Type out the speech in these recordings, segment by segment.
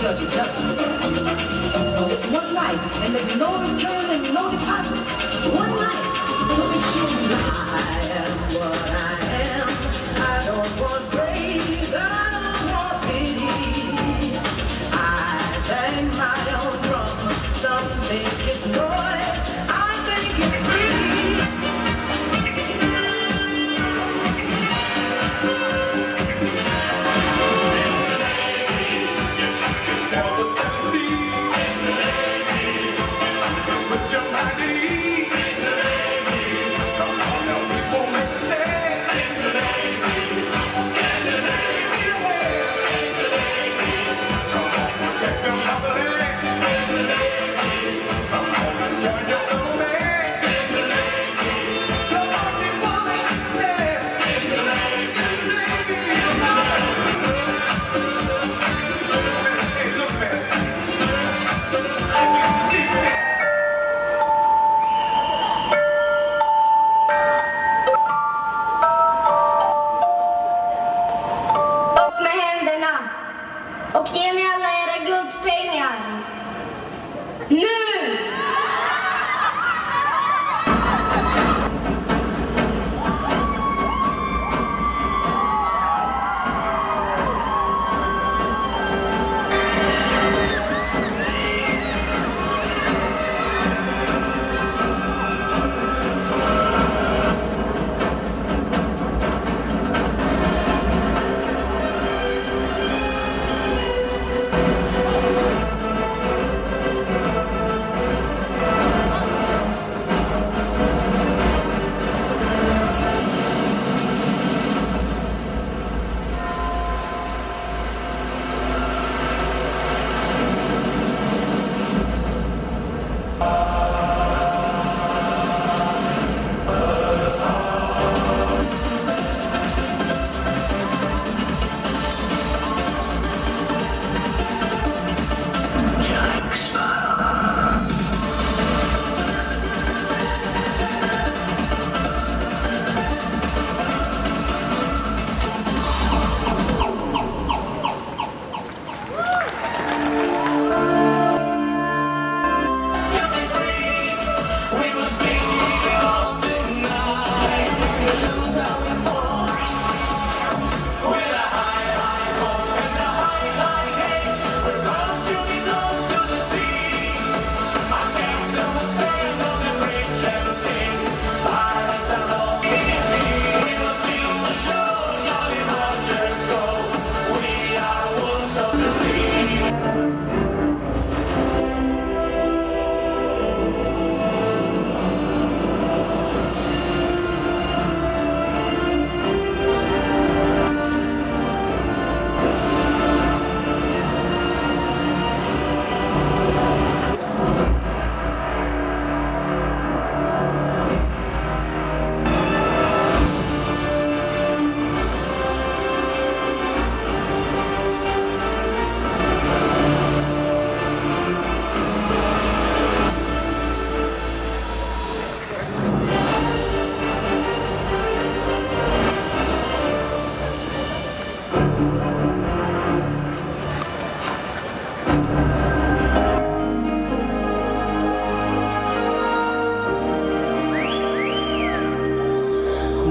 judge each other. It's one life, and there's no return and no deposit. No!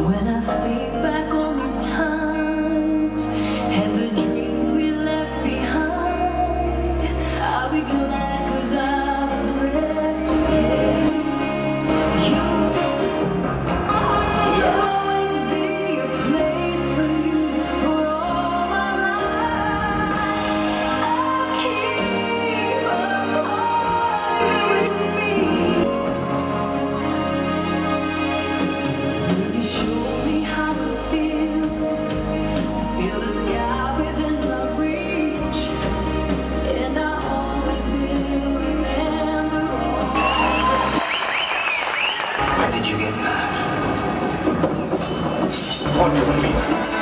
When I think back ค你อยู่